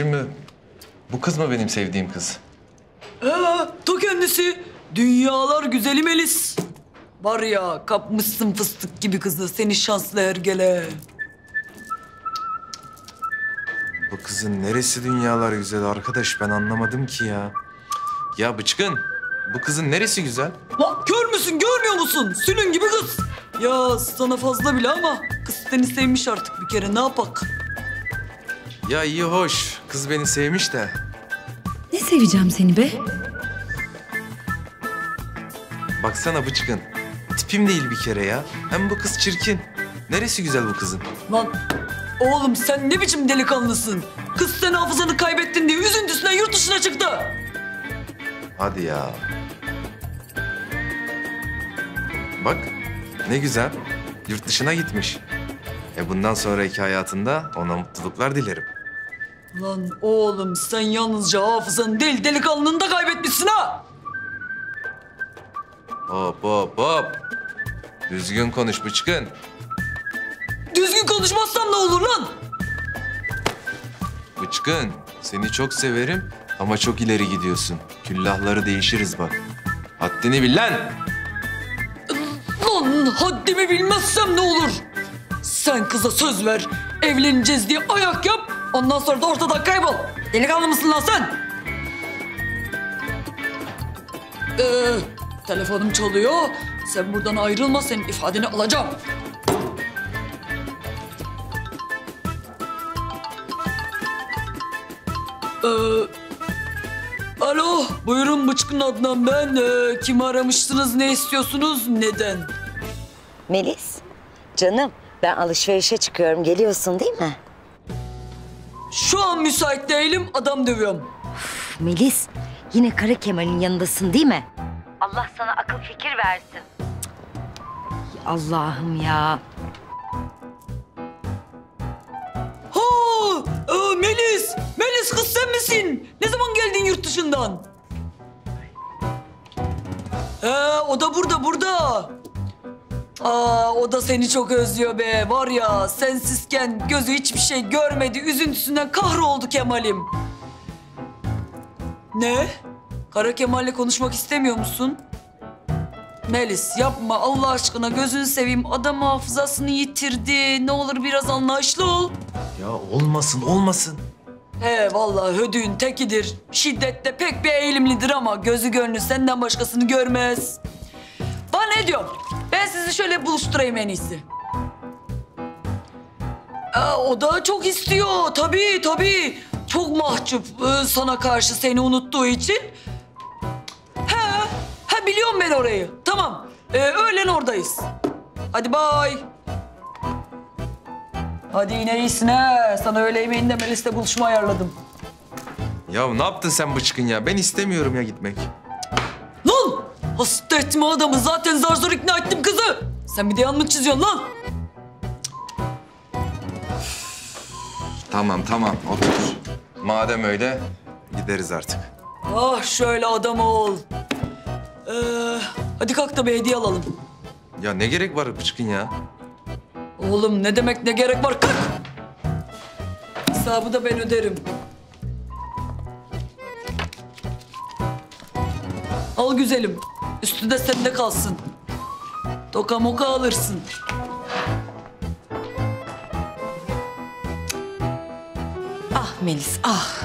Şimdi bu kız mı benim sevdiğim kız? Ee, ta kendisi. Dünyalar güzeli Melis. Var ya kapmışsın fıstık gibi kızı seni şanslı ergele. Bu kızın neresi dünyalar güzel arkadaş ben anlamadım ki ya. Ya bıçkın bu kızın neresi güzel? Lan kör müsün görmüyor musun? Sülün gibi kız. Ya sana fazla bile ama kız seni sevmiş artık bir kere ne yapak? Ya iyi hoş kız beni sevmiş de. Ne seveceğim seni be? Baksana bıçkın tipim değil bir kere ya. Hem bu kız çirkin. Neresi güzel bu kızın? Lan oğlum sen ne biçim delikanlısın? Kız sen hafızanı kaybettin diye üzüntüsüne yurt dışına çıktı. Hadi ya. Bak ne güzel. Yurt dışına gitmiş. E bundan sonraki hayatında ona mutluluklar dilerim. Lan oğlum sen yalnızca hafızanı değil delikanlını da kaybetmişsin ha. Hop hop hop. Düzgün konuş bıçkın. Düzgün konuşmazsan ne olur lan? Bıçkın seni çok severim ama çok ileri gidiyorsun. Küllahları değişiriz bak. Haddini bil lan. Lan haddimi bilmezsem ne olur? Sen kıza söz ver, evleneceğiz diye ayak yap. Ondan sonra da ortadan kaybol. Delikanlı mısın lan sen? Ee, telefonum çalıyor. Sen buradan ayrılma, senin ifadeni alacağım. Ee, alo, buyurun Bıçkın Adnan ben. Ee, kimi aramıştınız, ne istiyorsunuz, neden? Melis, canım ben alışverişe çıkıyorum. Geliyorsun değil mi? Şu an müsait değilim, adam dövüyorum. Üf, Melis, yine Kara Kemal'in yanındasın değil mi? Allah sana akıl fikir versin. Cık. Allah'ım ya. Ha, e, Melis, Melis kız sen misin? Ne zaman geldin yurt dışından? He, o da burada, burada. Aa, o da seni çok özlüyor be. Var ya, sensizken gözü hiçbir şey görmedi. Üzüntüsünden kahroldu Kemal'im. Ne? Kara Kemal'le konuşmak istemiyor musun? Melis yapma Allah aşkına gözünü seveyim. Adam hafızasını yitirdi. Ne olur biraz anlayışlı ol. Ya olmasın olmasın. He vallahi hödüğün tekidir. Şiddette pek bir eğilimlidir ama gözü gönlü senden başkasını görmez. Bana ne diyor? Ben sizi şöyle buluşturayım en iyisi. Aa, o da çok istiyor. Tabii tabii. Çok mahcup e, sana karşı seni unuttuğu için. He, he biliyorum ben orayı. Tamam. Ee, öğlen oradayız. Hadi bay. Hadi yine iyisin he. Sana öğle yemeğinde Melis'le buluşma ayarladım. Ya ne yaptın sen bıçkın ya? Ben istemiyorum ya gitmek. Hasta etme adamı. Zaten zar zor ikna ettim kızı. Sen bir de yanlık çiziyorsun lan. Tamam tamam otur. Madem öyle gideriz artık. Ah şöyle adam ol. Ee, hadi kalk da bir hediye alalım. Ya ne gerek var bıçkın ya? Oğlum ne demek ne gerek var kalk. Hesabı da ben öderim. Al güzelim. Üstü de sende kalsın. Toka moka alırsın. Ah Melis ah.